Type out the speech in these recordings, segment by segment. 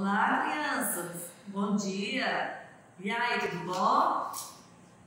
Olá, crianças! Bom dia! E aí, tudo bom?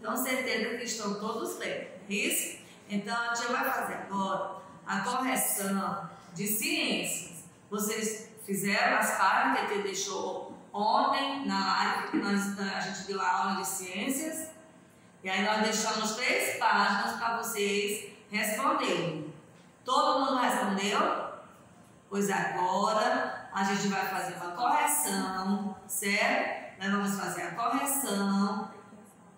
Tenho certeza que estão todos bem, é isso? Então, a tia vai fazer agora a correção de ciências. Vocês fizeram as páginas que a tia deixou ontem na live, que nós, a gente deu a aula de ciências. E aí nós deixamos três páginas para vocês responderem. Todo mundo respondeu? Pois agora a gente vai fazer uma correção, certo? Nós vamos fazer a correção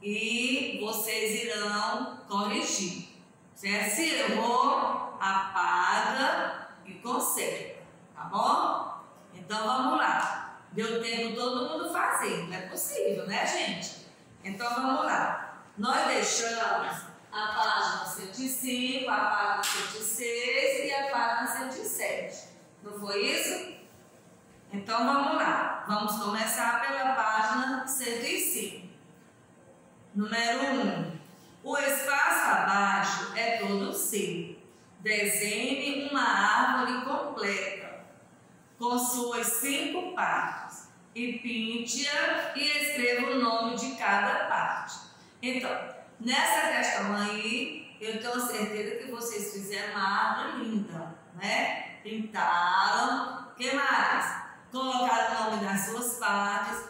e vocês irão corrigir, certo? Se errou, apaga e conserta, tá bom? Então vamos lá. Deu tempo todo mundo fazer, não é possível, né, gente? Então vamos lá. Nós deixamos a página 105, a página 106 e a página 107. Não foi isso? Então vamos lá. Vamos começar pela página 105. Número 1. O espaço abaixo é todo seu. Desenhe uma árvore completa, com suas cinco partes, e pinte-a e escreva o nome de cada parte. Então, nessa questão aí, eu tenho certeza que vocês fizeram uma árvore linda, né? pintaram, o que mais? Colocaram o nome das suas partes.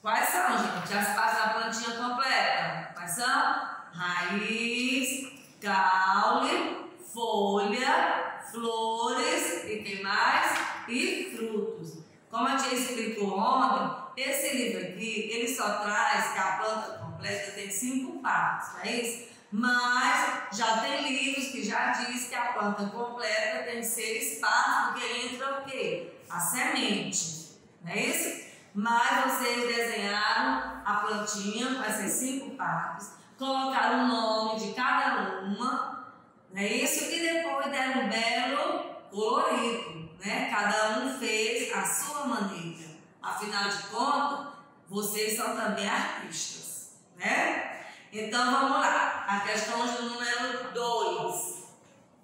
Quais são, gente? As partes da plantinha completa. Quais são? Raiz, caule, folha, flores e que mais? E frutos. Como a tia explicou ontem, esse livro aqui, ele só traz que a planta completa tem cinco partes, não é isso? Mas já tem livros que já diz que a planta completa tem seis partes, porque entra o quê? A semente. Não é isso? Mas vocês desenharam a plantinha com essas cinco partes, colocaram o nome de cada uma, não é isso? E depois deram um belo colorido, né? Cada um fez a sua maneira. Afinal de contas, vocês são também artistas, né? Então vamos lá, a questão de número 2.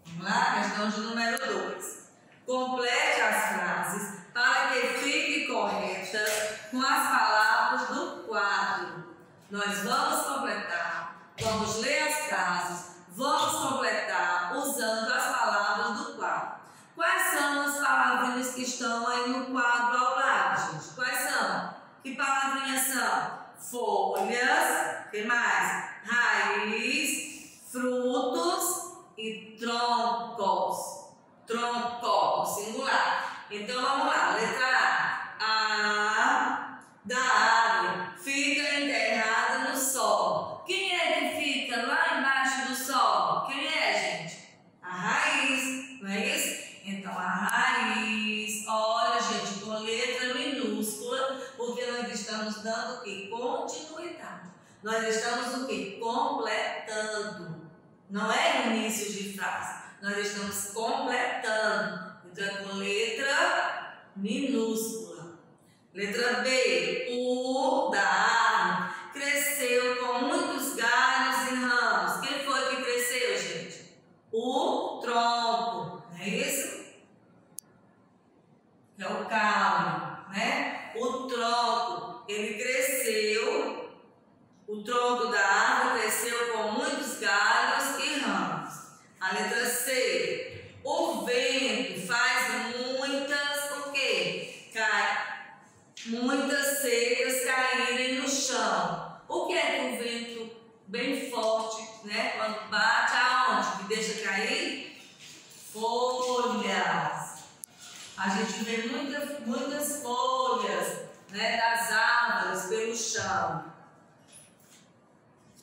Vamos lá, a questão de número 2. Complete as frases para que fique correta com as palavras do quadro. Nós vamos completar, vamos ler as frases, vamos completar usando as palavras do quadro. Quais são as palavrinhas que estão aí no quadro ao lado, gente? Quais são? Que palavrinhas são? folhas, que mais? Raiz, frutos e troncos. Tronco, singular. Então vamos lá, letra A. A da árvore fica enterrada no solo. Quem é que fica lá embaixo do solo? Quem é, gente? A raiz, não é isso? Então a raiz, olha, gente, com letra minúscula, porque nós estamos dando o quê? Continuidade. Nós estamos o quê? Completando. Não é início de frase. Nós estamos completando. Então é com letra minúscula. Letra B. O da árvore cresceu com muitos galhos e ramos. Quem foi que cresceu, gente? O tronco. Não é isso? É o caule, né? O tronco, ele cresceu, o tronco da árvore cresceu com muitos galhos e ramos. A letra C, o vento faz muitas, o quê? Cai, muitas secas caírem no chão. O que é que o vento bem forte, né? Quando bate aonde? Que deixa cair? Folhas. A muitas, folhas né, das árvores pelo chão.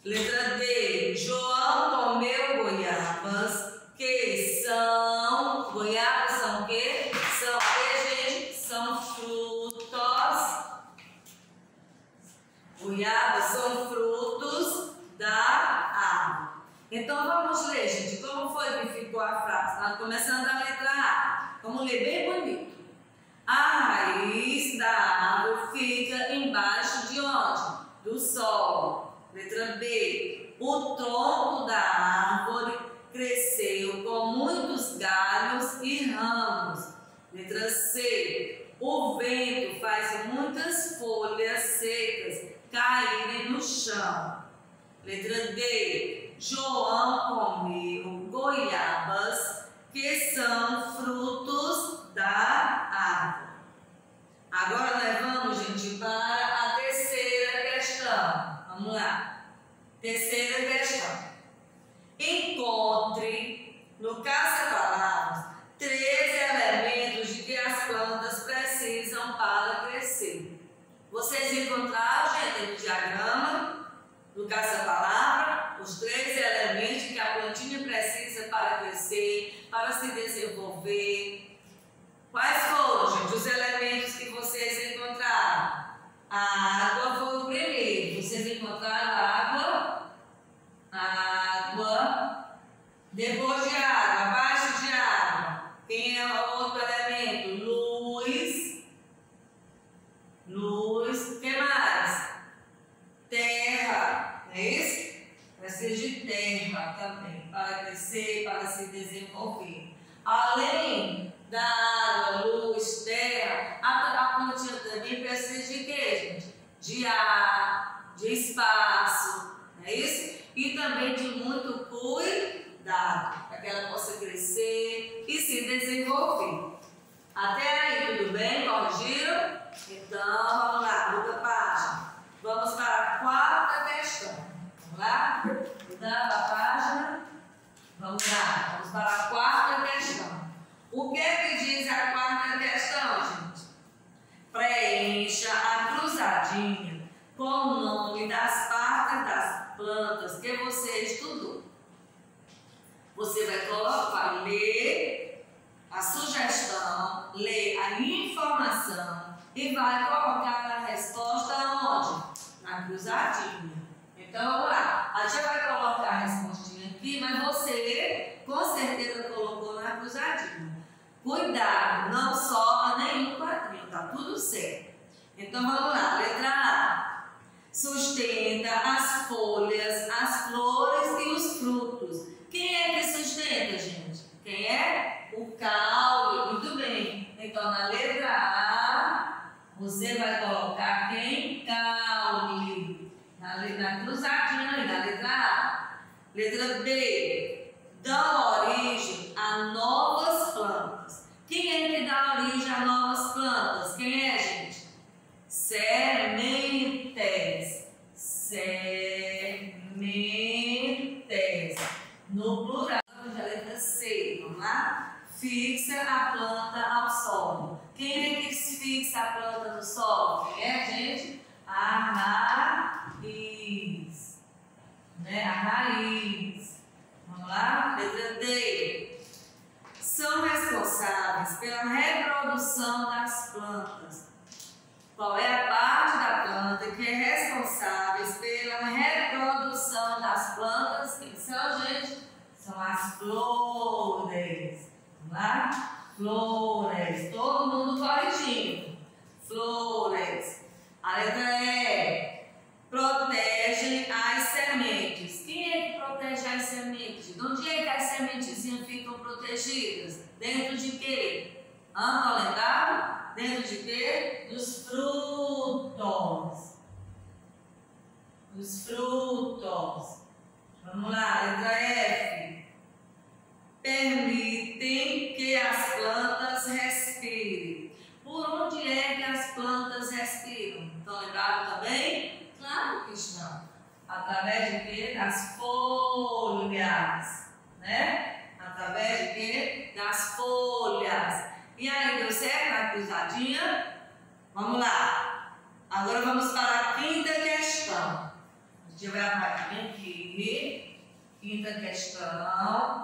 Letra D. João comeu goiabas que são. Goiabas são o quê? São o gente? São frutos. Goiabas são frutos da árvore. Então vamos ler, gente, como foi que ficou a frase? Tá começando a letra A. Vamos ler bem bonito. A raiz da árvore fica embaixo de onde? Do solo. Letra B. O tronco da árvore cresceu com muitos galhos e ramos. Letra C. O vento faz muitas folhas secas caírem no chão. Letra D. João comeu goiabas que são frutos da árvore. Agora nós vamos, gente, para a terceira questão. Vamos lá. Terceira questão. Encontre no caça-palavras três elementos de que as plantas precisam para crescer. Vocês encontraram, gente, no diagrama, no caça-palavra, os três elementos que a plantinha precisa para crescer, para se desenvolver. Quais foram, gente, os elementos que vocês encontraram? A água foi o primeiro. Vocês encontraram a água? A água. Depois de água, abaixo de água. Quem é o outro elemento? Luz. Luz. O que mais? Terra. Não é isso? Precisa de terra também, para crescer, para se desenvolver. Além da água, luz, terra, a, a plantinha também precisa de quê, gente? De ar, de espaço, não é isso? E também de muito cuidado, para que ela possa crescer e se desenvolver. Até aí, tudo bem? Corrigiram? Então, vamos lá, outra página. Vamos para a quarta questão. Vamos lá? Mudando a página. Vamos lá, vamos para a quarta questão. O que é que diz a quarta questão, gente? Preencha a cruzadinha com o nome das partes das plantas que você estudou. Você vai colocar, vai ler a sugestão, ler a informação e vai colocar a resposta onde? Na cruzadinha. Então, vamos lá. A gente vai colocar a respostinha aqui, mas você com certeza colocou na cruzadinha. Cuidado, não sobra nenhum quadrinho, tá tudo certo. Então, vamos lá. Letra A. Sustenta as folhas, as flores e os frutos. Quem é que sustenta, gente? Quem é? O caule. Muito bem. Então, na letra A, você vai colocar quem? Caule. Na, na cruzadinha ali, na letra A. Letra B. Dão origem a novas plantas. Quem é que dá origem a novas plantas? Quem é, gente? Sementes. Sementes. No plural, a letra C. Vamos lá? Fixa a planta ao solo. Quem é que fixa a planta no solo? É, gente? A raiz. Né? A raiz. Vamos lá? Letra D. São responsáveis pela reprodução das plantas. Qual é a parte da planta que é responsável pela reprodução das plantas? Quem são, gente? São as flores. Lá? Flores. Todo mundo corrigindo. Flores. A letra E. Protegem as sementes. Quem é que protege as sementes? De onde é que as sementezinhas ficam protegidas? Dentro de quê? Anda lendário? Dentro de quê? Dos frutos. Dos frutos. Vamos lá, letra F. Permitem que as plantas respirem. Por onde é que as plantas respiram? Estão lembrados também? Claro que estão. Através de quê? Das folhas. Né? Através de quê? Das folhas. E aí, deu certo a cruzadinha? Vamos lá. Agora vamos para a quinta questão. A gente vai apagar aqui. Quinta questão.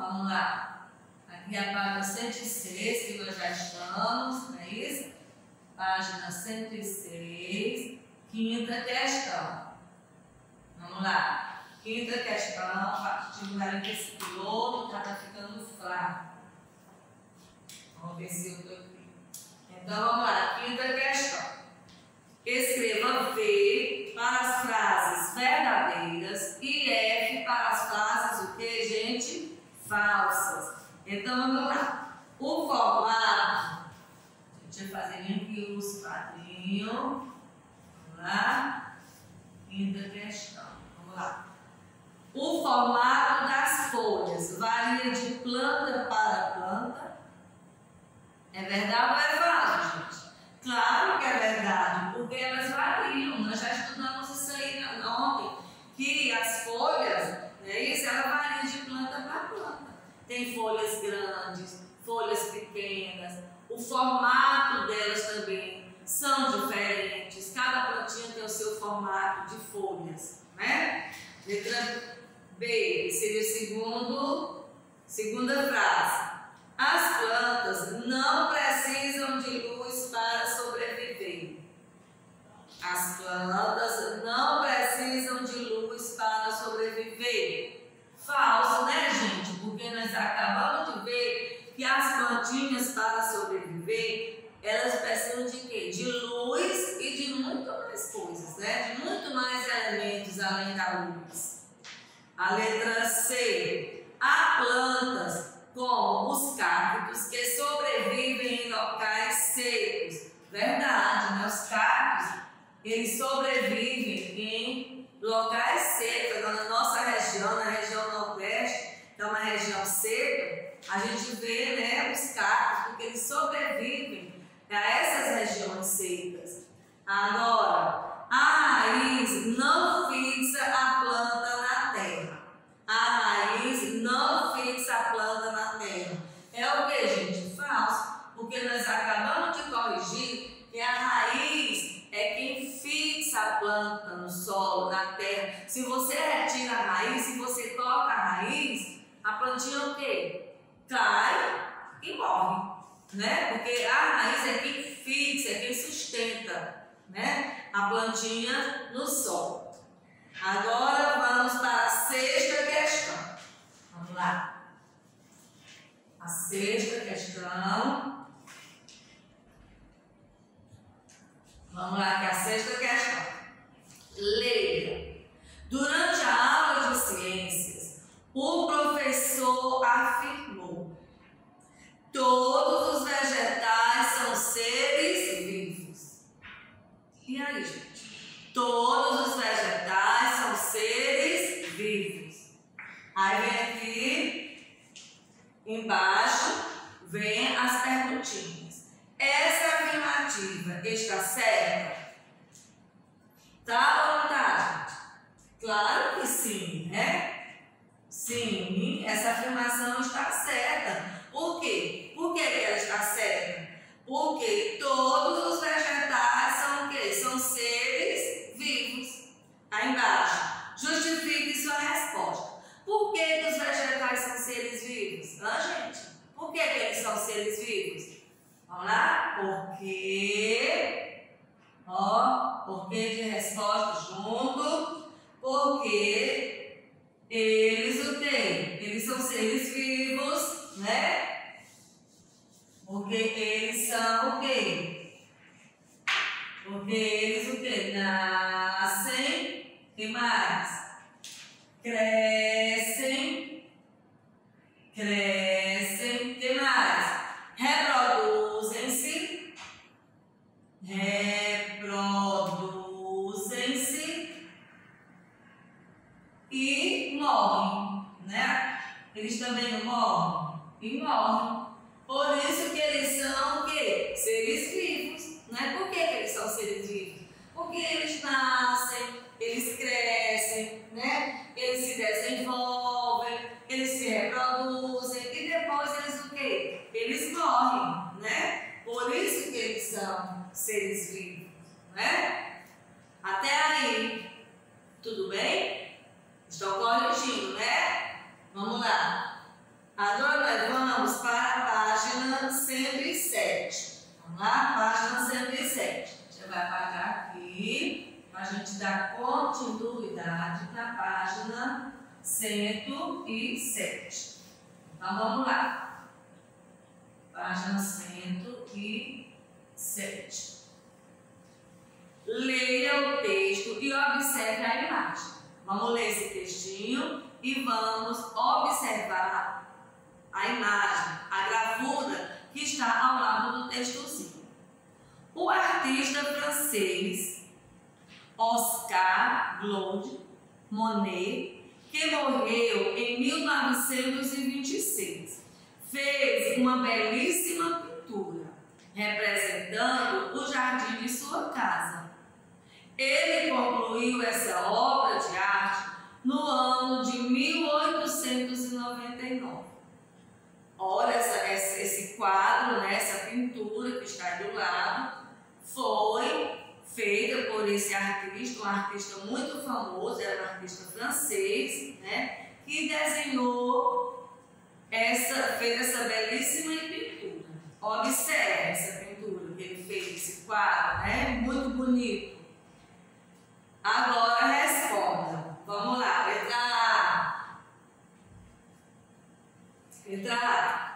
Vamos lá. Aqui a página 106, que nós já estamos, não é isso? Página 106. Quinta questão. Vamos lá. Quinta questão. Particular que esse piloto está ficando fraco. Vamos ver se eu estou aqui. Então vamos lá, quinta questão. Escreva V para as frases verdadeiras e F para as frases o que, gente? Falsas. Então vamos lá. O formato livros, quadrinho. Vamos lá. Quinta questão. Vamos lá. O formato das folhas varia de planta para planta? É verdade ou é falso, gente? Claro que é verdade, porque elas variam. Nós já estudamos isso aí ontem, que as folhas, né, isso, ela varia de planta para planta. Tem folhas grandes, folhas pequenas, o formato delas também são diferentes. Cada plantinha tem o seu formato de folhas, né? Letra B, seria o segundo, segunda frase. As plantas não precisam de luz para sobreviver. As plantas não precisam de luz para sobreviver. Falso, né, gente? Porque nós acabamos de ver que as plantinhas, para sobreviver, elas precisam de quê? De luz e de muito mais coisas, né? De muito mais elementos além da luz. A letra C. Há plantas como os cactos que sobrevivem em locais secos. Verdade, né? Os cactos, eles sobrevivem em locais secos. Na nossa região, na região nordeste, que é uma região seca, a gente vê né, os cactos, porque eles sobrevivem a essas regiões secas. Agora, a raiz não fixa a planta na terra. A raiz não fixa a planta na terra. É o que, gente? Falso. Porque nós acabamos de corrigir que a raiz é quem fixa a planta no solo, na terra. Se você retira a raiz, se você toca a raiz, a plantinha o quê? Cai e morre. Né? Porque a raiz é quem fixa, é quem sustenta né? a plantinha no solo. Agora vamos para a sexta questão. Vamos lá. A sexta questão. Vamos lá, que é a sexta questão. Leia. Durante a aula de ciências, o professor afirmou: todos os vegetais são seres vivos. E aí, gente? Todos os vegetais são seres vivos. Aí vem aqui embaixo, vem as perguntinhas. Essa afirmativa está certa? Tá ou não tá? Claro que sim, né? Sim, essa afirmação está certa. Por quê? Por que ela está certa? Porque todos os vegetais são o quê? São seres vivos. Aí embaixo, justifique sua resposta. Por que, que os vegetais são seres vivos? Hã, gente? Por que, que eles são seres vivos? Vamos lá? Porque, ó, porque de resposta junto, porque eles o têm. Eles são seres vivos, né? Porque eles são o quê? Porque eles o quê? Nascem, que mais? Crescem, crescem, que mais? Reproduzem-se, reproduzem-se e morrem, né? Eles também não morrem? E morrem. Por isso que eles são o quê? Seres vivos. Né? Por que, que eles são seres vivos? Porque eles nascem, eles crescem, né? Eles se desenvolvem, eles se reproduzem e depois eles o quê? Eles morrem, né? Por isso que eles são seres vivos, né? Até aí, tudo bem? Estou corrigindo, né? Vamos lá. Agora nós vamos para a página 107. Vamos lá? Página 107. A gente vai apagar aqui para a gente dar continuidade na página 107. Então vamos lá. Página 107. Leia o texto e observe a imagem. Vamos ler esse textinho e vamos observar a imagem, a gravura que está ao lado do textozinho. O artista francês Oscar Claude Monet, que morreu em 1926, fez uma belíssima pintura representando o jardim de sua casa. Ele concluiu essa obra de arte no ano de 1899. Olha essa, esse quadro, né, essa pintura que está aí do lado, foi por esse artista, um artista muito famoso, era um artista francês, né, que desenhou essa, fez essa belíssima pintura. Observe essa pintura que ele fez, esse quadro, né, muito bonito. Agora responda. Vamos lá, letra A. Letra A.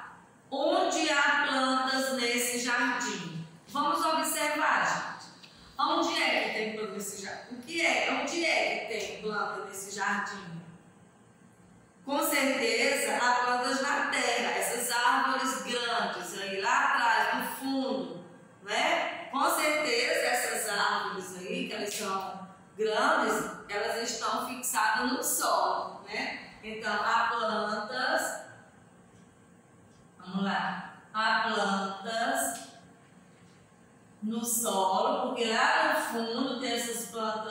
Onde há plantas nesse jardim? Vamos observar, gente. Onde é que tem planta nesse jardim? O que é? Onde é que tem planta nesse jardim? Com certeza há plantas na terra, essas árvores grandes aí lá atrás, no fundo, né? Com certeza essas árvores aí, que elas são grandes, elas estão fixadas no solo, né? Então, há plantas, vamos lá, há plantas no solo, porque lá no fundo tem essas plantas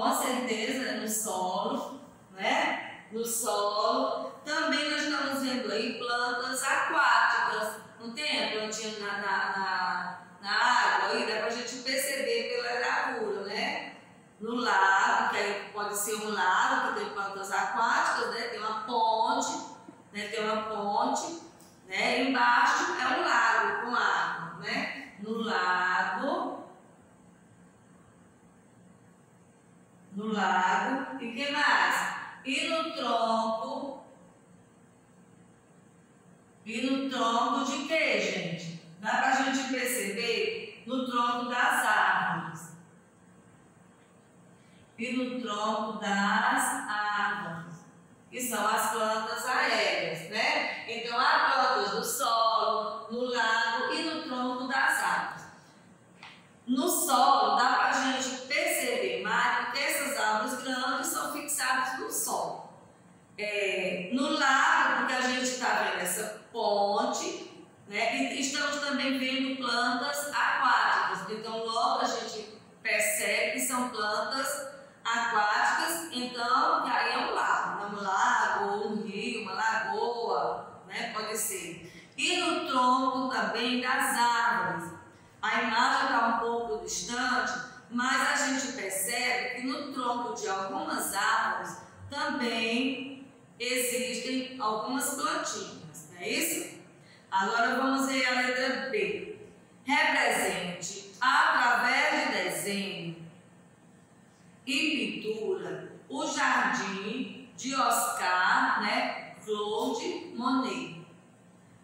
com certeza no solo, né? No solo. Também nós estamos vendo aí plantas aquáticas, não tem a plantinha na, na, na, na água aí, dá pra gente perceber pela gravura, né? No lago, que pode ser um lago que tem plantas aquáticas, né? Tem uma ponte, né? Tem uma ponte, né? Embaixo é um lago com água, né? no lago, no lago, e que mais? E no tronco, e no tronco de quê, gente? Dá pra gente perceber? No tronco das árvores. E no tronco das árvores, que são as plantas aéreas, né? Então, há plantas do solo, no lago e no tronco das árvores. No solo, dá para a gente perceber mais que essas árvores grandes são fixadas no solo. É, no lago, porque a gente está vendo essa ponte, né? E estamos também vendo plantas aquáticas. Então, logo a gente percebe que são plantas aquáticas, então, que aí é um lago, né? um lago, um rio, uma lagoa, né? Pode ser. E no tronco também das árvores. A imagem está um pouco distante, mas a gente percebe que no tronco de algumas árvores também existem algumas plantinhas, não é isso? Agora vamos ver a letra B. Represente, através de desenho e pintura, o jardim de Oscar né, Claude Monet.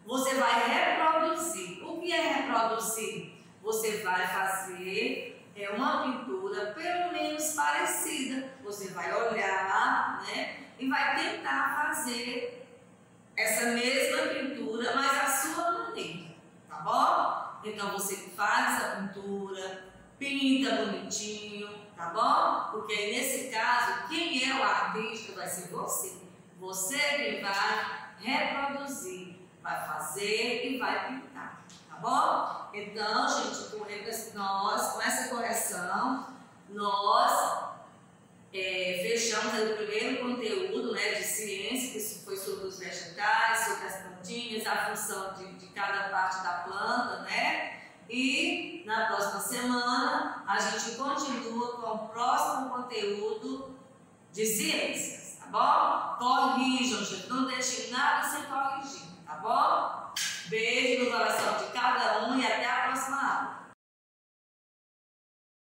Você vai reproduzir. O que é reproduzir? Você vai fazer é, uma pintura pelo menos parecida. Você vai olhar né, e vai tentar fazer essa mesma pintura, mas a sua maneira, tá bom? Então você faz a pintura, pinta bonitinho, tá bom? Porque aí nesse caso, quem é o artista vai ser você. Você que vai reproduzir, vai fazer e vai pintar, tá bom? Então, gente, nós, com essa correção, nós é, fechamos o primeiro conteúdo né, de ciência, que foi sobre os vegetais, sobre as plantinhas, a função de, de cada parte da planta, né? E na próxima semana a gente continua com o próximo conteúdo de ciências, tá bom? Corrijam, gente, não deixem nada sem corrigir, tá bom? Beijo no coração de